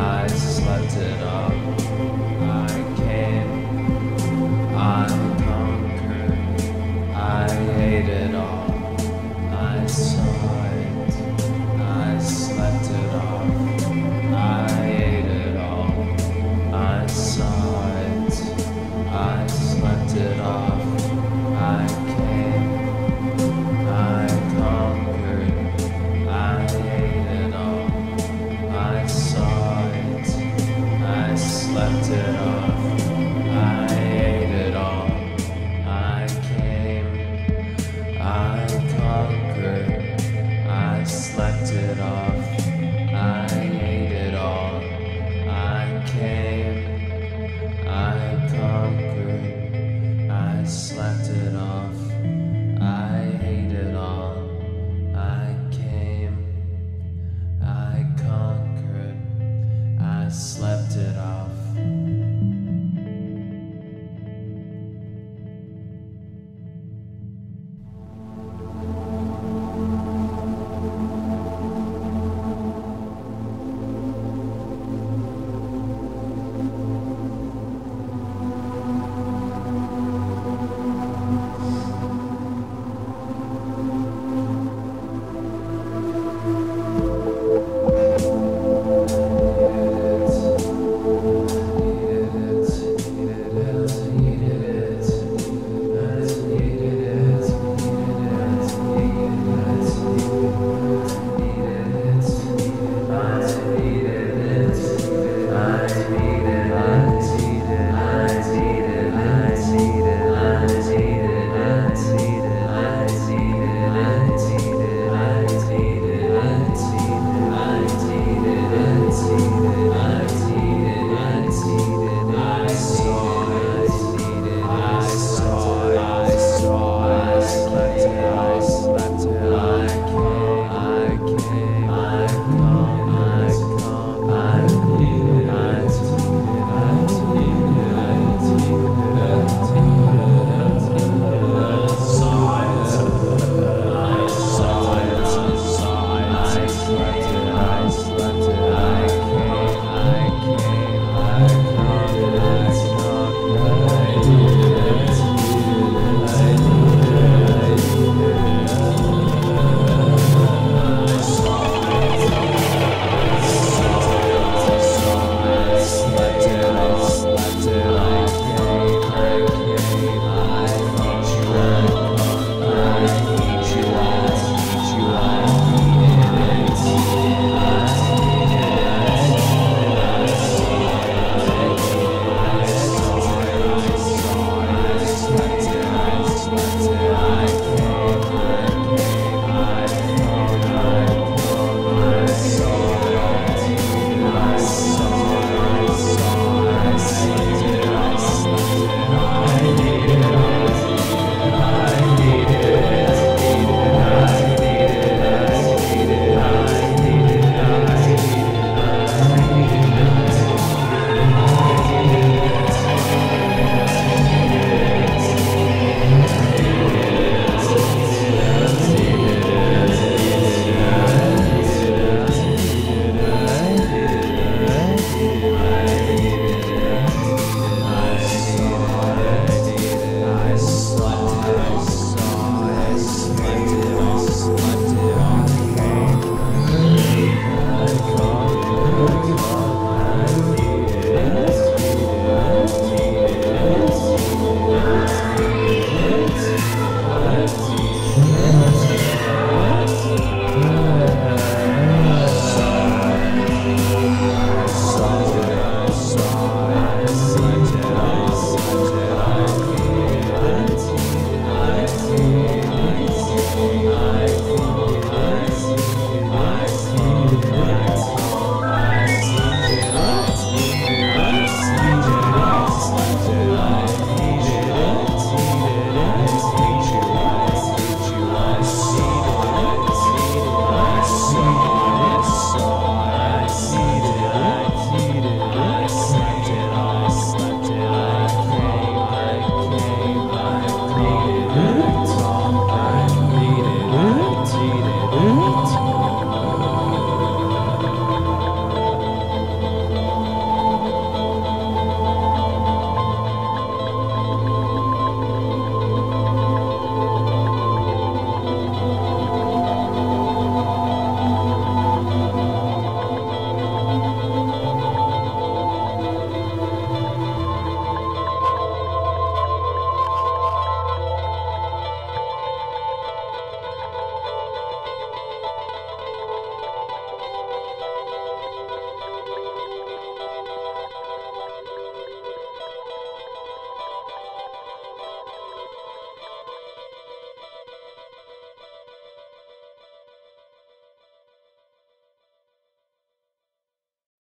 I slept it off.